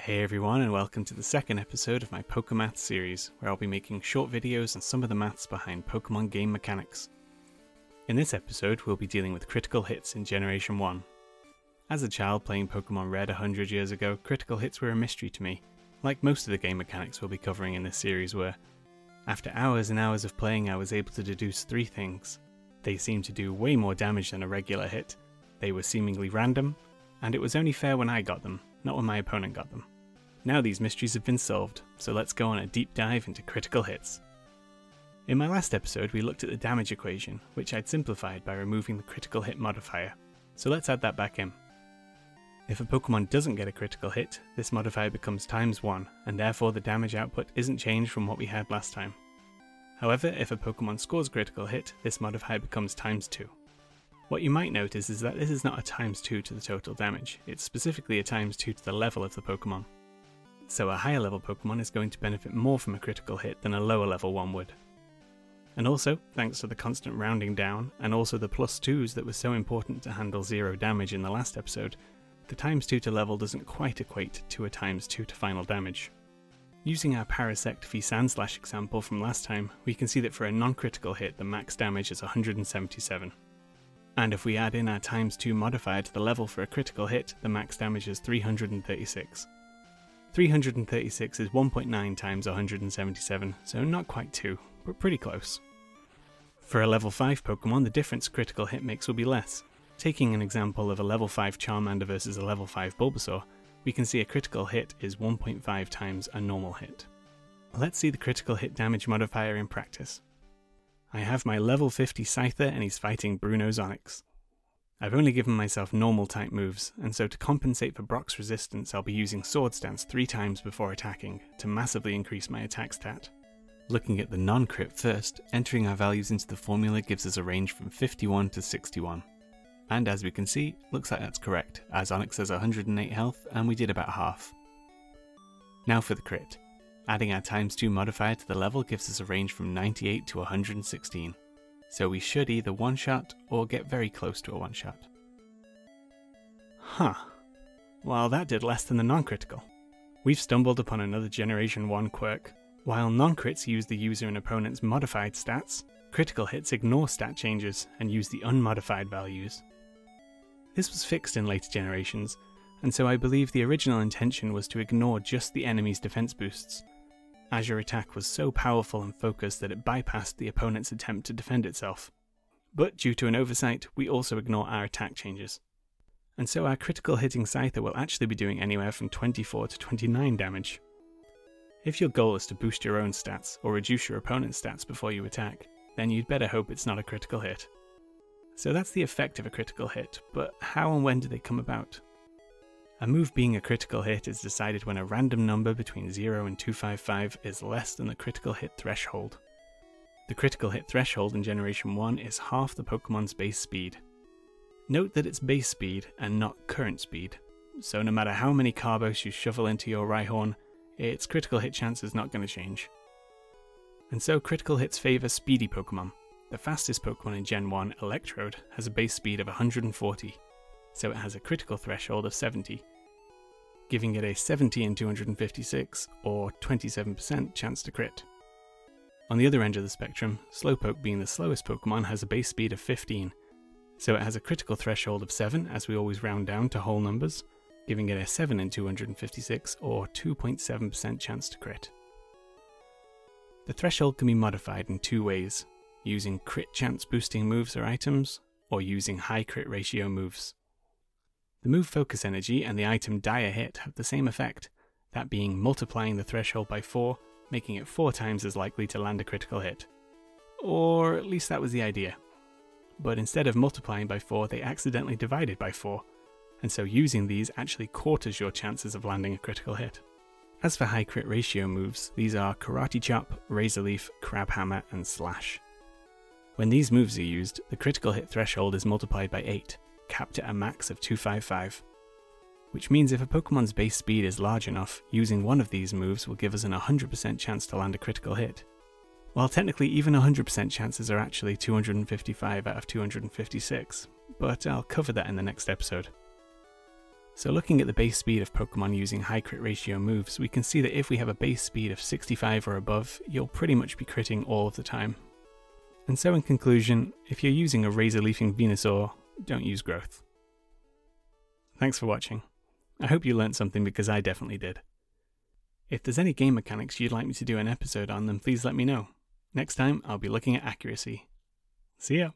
Hey everyone, and welcome to the second episode of my Pokemath series, where I'll be making short videos on some of the maths behind Pokemon game mechanics. In this episode, we'll be dealing with critical hits in Generation 1. As a child playing Pokemon Red 100 years ago, critical hits were a mystery to me, like most of the game mechanics we'll be covering in this series were. After hours and hours of playing, I was able to deduce three things. They seemed to do way more damage than a regular hit, they were seemingly random, and it was only fair when I got them, not when my opponent got them. Now these mysteries have been solved, so let's go on a deep dive into critical hits. In my last episode, we looked at the damage equation, which I'd simplified by removing the critical hit modifier, so let's add that back in. If a Pokemon doesn't get a critical hit, this modifier becomes times 1, and therefore the damage output isn't changed from what we had last time. However, if a Pokemon scores critical hit, this modifier becomes times 2. What you might notice is that this is not a times 2 to the total damage, it's specifically a times 2 to the level of the Pokemon. So a higher level Pokemon is going to benefit more from a critical hit than a lower level one would. And also, thanks to the constant rounding down, and also the plus 2s that were so important to handle zero damage in the last episode, the times 2 to level doesn't quite equate to a times 2 to final damage. Using our Parasect v Sandslash example from last time, we can see that for a non-critical hit the max damage is 177. And if we add in our times 2 modifier to the level for a critical hit, the max damage is 336. 336 is 1.9 times 177, so not quite 2, but pretty close. For a level 5 Pokemon, the difference critical hit makes will be less, Taking an example of a level 5 Charmander versus a level 5 Bulbasaur, we can see a critical hit is 1.5 times a normal hit. Let's see the critical hit damage modifier in practice. I have my level 50 Scyther and he's fighting Bruno's Onix. I've only given myself normal type moves, and so to compensate for Brock's resistance I'll be using Sword Dance 3 times before attacking, to massively increase my attack stat. Looking at the non-crit first, entering our values into the formula gives us a range from 51 to 61. And as we can see, looks like that's correct, as Onix has 108 health and we did about half. Now for the crit. Adding our times 2 modifier to the level gives us a range from 98 to 116, so we should either one shot or get very close to a one shot. Huh. Well, that did less than the non critical. We've stumbled upon another Generation 1 quirk. While non crits use the user and opponent's modified stats, critical hits ignore stat changes and use the unmodified values. This was fixed in later generations, and so I believe the original intention was to ignore just the enemy's defense boosts. Your attack was so powerful and focused that it bypassed the opponent's attempt to defend itself. But due to an oversight, we also ignore our attack changes. And so our critical hitting Scyther will actually be doing anywhere from 24 to 29 damage. If your goal is to boost your own stats or reduce your opponent's stats before you attack, then you'd better hope it's not a critical hit. So that's the effect of a critical hit, but how and when do they come about? A move being a critical hit is decided when a random number between 0 and 255 is less than the critical hit threshold. The critical hit threshold in Generation 1 is half the Pokemon's base speed. Note that it's base speed and not current speed, so no matter how many Carbos you shovel into your Rhyhorn, its critical hit chance is not going to change. And so critical hits favour speedy Pokemon, the fastest Pokemon in Gen 1, Electrode, has a base speed of 140, so it has a critical threshold of 70, giving it a 70 in 256 or 27% chance to crit. On the other end of the spectrum, Slowpoke being the slowest Pokemon has a base speed of 15, so it has a critical threshold of 7 as we always round down to whole numbers, giving it a 7 in 256 or 2.7% chance to crit. The threshold can be modified in two ways using crit chance boosting moves or items, or using high crit ratio moves. The move focus energy and the item dire hit have the same effect, that being multiplying the threshold by 4, making it 4 times as likely to land a critical hit. Or at least that was the idea. But instead of multiplying by 4, they accidentally divided by 4, and so using these actually quarters your chances of landing a critical hit. As for high crit ratio moves, these are Karate Chop, Razor Leaf, Crabhammer, and Slash. When these moves are used, the critical hit threshold is multiplied by 8, capped at a max of 255. Which means if a Pokemon's base speed is large enough, using one of these moves will give us an 100% chance to land a critical hit. While technically even 100% chances are actually 255 out of 256, but I'll cover that in the next episode. So looking at the base speed of Pokemon using high crit ratio moves, we can see that if we have a base speed of 65 or above, you'll pretty much be critting all of the time. And so in conclusion, if you're using a Razor Leafing Venusaur, don't use Growth. Thanks for watching. I hope you learned something because I definitely did. If there's any game mechanics you'd like me to do an episode on, then please let me know. Next time, I'll be looking at accuracy. See ya!